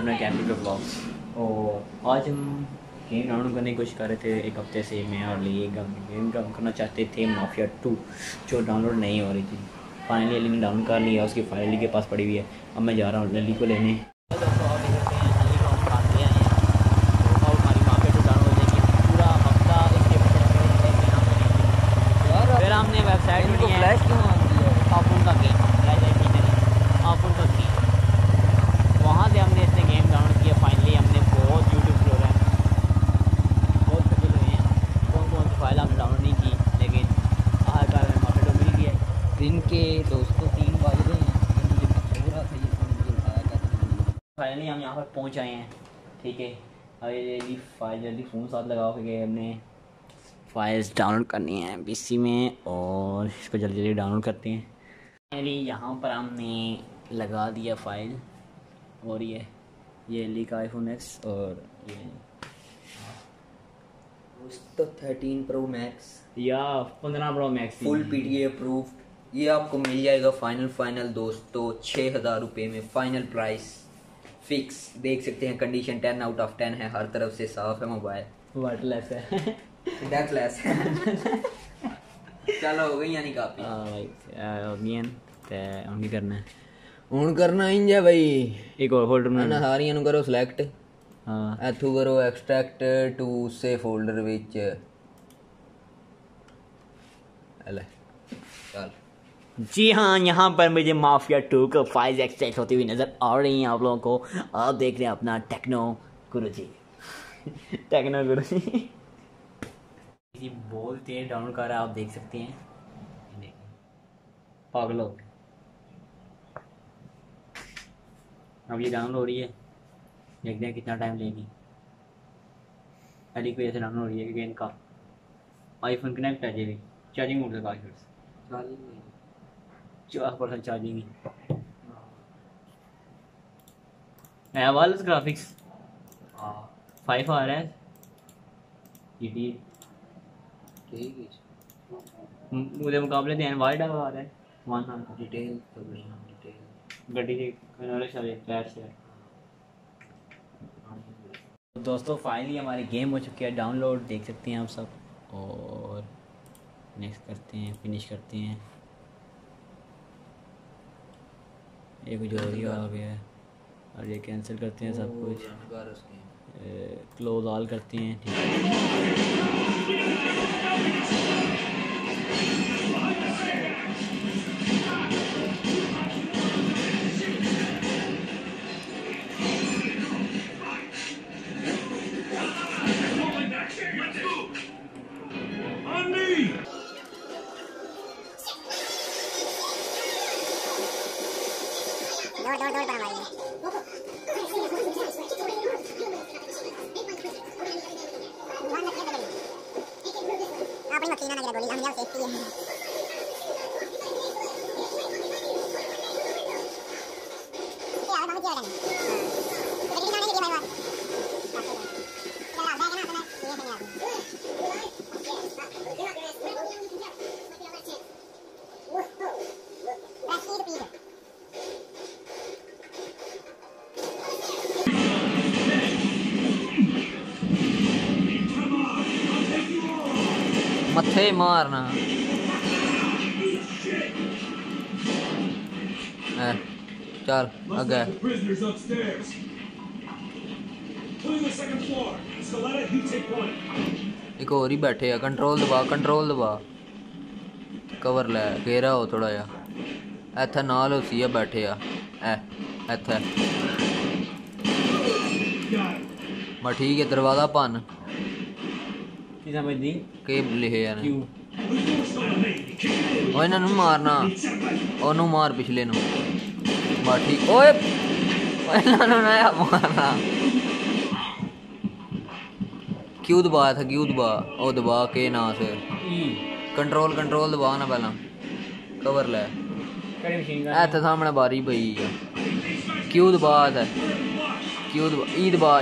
अपना capital blogs और आज हम गेम डाउनलोड करने की कोशिश कर रहे थे। एक हफ़्ते से मैं और लिए गेम डाउन करना चाहते थे माफिया टू जो डाउनलोड नहीं हो रही थी। फाइनली अली ने डाउनलोड कर लिया उसकी फ़ाइल के पास पड़ी हुई है। अब मैं जा रहा हूँ अली को लेने। फिर हमने वेबसाइट ढूंढी फ्लैश क्यों है का गेम फ्लैश आई थी नहीं ऑपुन का गेम वहाँ से हमने इसने गेम डाउनलोड किया फाइनली हमने बहुत यूट्यूब पर है बहुत खजल हुए हैं कौन कौन सी फ़ाइल हमने डाउनलोड नहीं की लेकिन आखिरकार हमें मार्केट में मिल गया है दिन के दोस्तों तीन बज रहे हैं मुझे सो रहा था ये सुन मुझे उठाया क्या फाइनली हम यहाँ पर पहुँच आए हैं ठीक है? अरे जल्दी फ़ाइल जल्दी फ़ोन साथ लगाओ क्योंकि हमने फाइल्स डाउनलोड करनी है पीसी में और इसको जल्दी जल्दी डाउनलोड करते हैं। फाइनली यहाँ पर हमने लगा दिया फ़ाइल और ये ये एल का आईफोन एक्स और ये। दोस्तों थर्टीन प्रो मैक्स या पंद्रह pro max full P T approved ये आपको मिल जाएगा फाइनल फाइनल दोस्तों छः हज़ार रुपये में फाइनल प्राइस फिक्स देख सकते हैं condition ten out of ten है हर तरफ से साफ है मोबाइल वाटरलेस है डेथलेस है चलो हो गई यानी काफ़ी अगेन ते हम की करना है ਹੁਣ ਕਰਨਾ ਇੰਜ ਹੈ ਬਈ एक और फोल्डर ਇਹਨਾਂ में ਸਾਰੀਆਂ ਨੂੰ ਕਰੋ ਸਿਲੈਕਟ हाँ ਇੱਥੋਂ ਕਰੋ ਐਕਸਟ੍ਰੈਕਟ ਟੂ ਸੇ ਫੋਲਡਰ ਵਿੱਚ ਇਹ ਲੈ ਚੱਲ जी हाँ यहाँ पर मुझे माफिया टू को फाइज एक्सचेंज होती हुई नज़र आ रही है आप लोगों को। आप देख रहे हैं अपना टेक्नो गुरु जी टेक्नो गुरु जी, बोलते हैं डाउनलोड कर आप देख सकते हैं। पागलो। अब ये डाउनलोड हो रही है। देखते हैं कितना टाइम लेगी। अली की वजह से हो रही है गेंद का। आईफोन कनेक्ट है जी चार्जिंग मोड लगा charging charging wireless graphics five आ रहा है। जी मुझे मुकाबले ध्यान वाइड आ रहा है। वन डिटेल तो डिटेल के पैर से। दोस्तों फाइनली हमारी गेम हो चुकी है। डाउनलोड देख सकते हैं आप सब। और नेक्स्ट करते हैं फिनिश करते हैं। ये कुछ और ही आ गया है और ये कैंसिल करते हैं सब कुछ। क्लोज ऑल करते हैं ठीक है। दौड़ दौड़ दौड़ पर हमारी अपनी मकीना ना गिरा गोली हम यहाँ सेफ्टी है क्या है मथे मारना। चल अगे एक और ही बैठे है। कंट्रोल दबा कंट्रोल दबा। कवर लै। घेरा हो थोड़ा जा। इत नाल उसी बैठे आ। इतना ठीक है दरवाज़ा भन्न की समझ दी ਕੀ ਲਿਖੇ ਆ ਨੇ क्यों ਓਏ ਇਹਨਾਂ ਨੂੰ ਮਾਰਨਾ ਉਹਨੂੰ ਮਾਰ ਪਿਛਲੇ ਨੂੰ ਬਾ ਠੀਕ ਓਏ ਓਏ ਇਹਨਾਂ ਨੂੰ ਨਾ ਮਾਰਨਾ ਕਿਉਂ ਦਬਾਇਆ ਥਾ ਕਿਉਂ ਦਬਾ ਉਹ ਦਬਾ ਕੇ ਨਾ ਸੇ ई ਕੰਟਰੋਲ ਕੰਟਰੋਲ ਦਬਾ ਨਾ ਪਹਿਲਾਂ ਕਵਰ ਲੈ कड़ी मशीन ਇਹ ਤੇ ਸਾਹਮਣੇ ਬਾਰੀ ਪਈ ਆ ਕਿਉਂ ਦਬਾ ਤਾ ਕਿਉਂ ਦਬਾ ਈ ਦਬਾ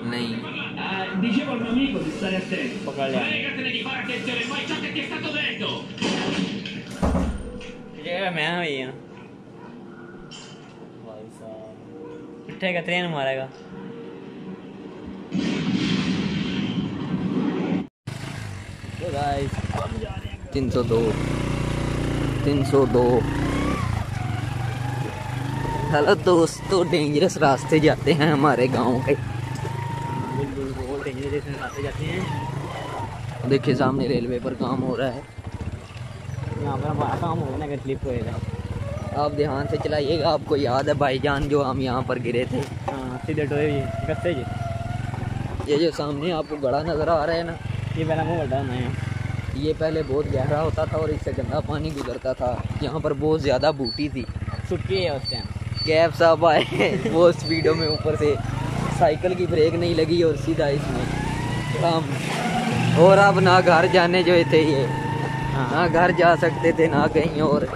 Ah, ਨਹੀਂ dicevo al mio amico di stare attento. Fregatene di fare attenzione, fai ciò che ti è stato detto. जगह मैं है भाई साहब पिट्ठे का ट्रेन मारेगा तो गाइस 302 302 हेलो दोस्तों डेंजरस रास्ते जाते हैं हमारे गाँव के बिल्कुल बहुत डेंजरस आते जाते हैं देखिए सामने रेलवे पर काम हो रहा है। यहाँ पर हमारा काम होगा ना अगर स्लिप होएगा। आप ध्यान से चलाइएगा आपको याद है भाईजान जो हम यहाँ पर गिरे थे? हाँ सीधे टोए जी ये जो सामने आपको गड़ा नज़र आ रहा है ना ये पहला मुँह बढ़ा ना है। ये पहले बहुत गहरा होता था और इससे गंदा पानी गुजरता था। यहाँ पर बहुत ज़्यादा बूटी थी। छुट्टी है उस टाइम कैब साहब आए वो स्पीडों में ऊपर से। साइकिल की ब्रेक नहीं लगी और सीधा इसमें। हम और अब ना घर जाने जो थे ये ना घर जा सकते थे, ना कहीं और।